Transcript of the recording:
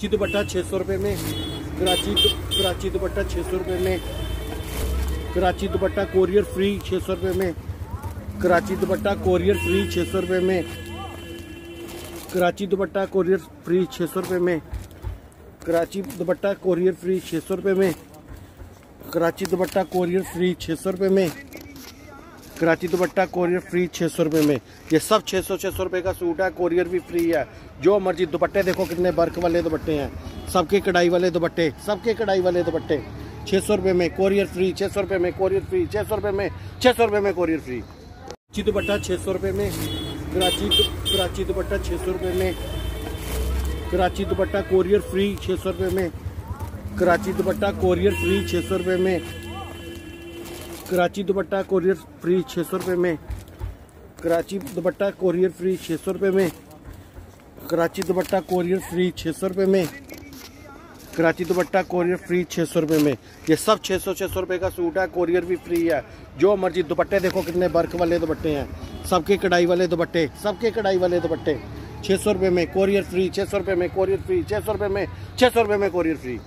कराची दुपट्टा छः सौ रुपये में, कराची कराची दुपट्टा छः सौ रुपये में, कराची दुपट्टा कोरियर फ्री छः सौ रुपये में, कराची दुपट्टा कोरियर फ्री छः सौ रुपये में, कराची दुपट्टा कोरियर फ्री छः सौ रुपये में, कराची दुपट्टा कोरियर फ्री छः सौ रुपये में, कराची दुपट्टा कोरियर फ्री छः सौ रुपये में कराची दुपट्टा कोरियर फ्री छः सौ रुपये में ये सब छः सौ छः सौ रुपये का सूट है कोरियर भी फ्री है जो मर्ज़ी दुपट्टे देखो कितने बर्क वाले दुपट्टे हैं सबके कढ़ाई वाले दुपट्टे सबके कढ़ाई वाले दुपट्टे छः सौ रुपये में कोरियर फ्री छः सौ रुपये में कोरियर फ्री छः सौ रुपये में छः सौ रुपये में कोरियर फ्री कराची दुपट्टा छः सौ रुपये में कराची कराची दुपट्टा छः सौ रुपये में कराची दुपट्टा कोरियर फ्री छः सौ रुपये में कराची दुपट्टा कोरियर फ्री छः सौ रुपये में कराची दुपट्टा कोरियर फ्री छः सौ रुपये में। कराची दुपट्टा कोरियर फ्री छः सौ रुपये में। कराची दुपट्टा कोरियर फ्री छः सौ रुपये में। कराची दुपट्टा कोरियर फ्री छः सौ रुपये में। ये सब छः सौ छः सौ रुपये का सूट है कोरियर भी फ्री है। जो मर्ज़ी दुपट्टे देखो कितने बर्क वाले दुपट्टे हैं। सबके कढ़ाई वाले दुपट्टे, सबके कढ़ाई वाले दुपट्टे। छः सौ रुपये में कोरियर फ्री छः सौ रुपये में कोरियर फ्री छः सौ रुपये में छः सौ रुपये में कोरियर फ्री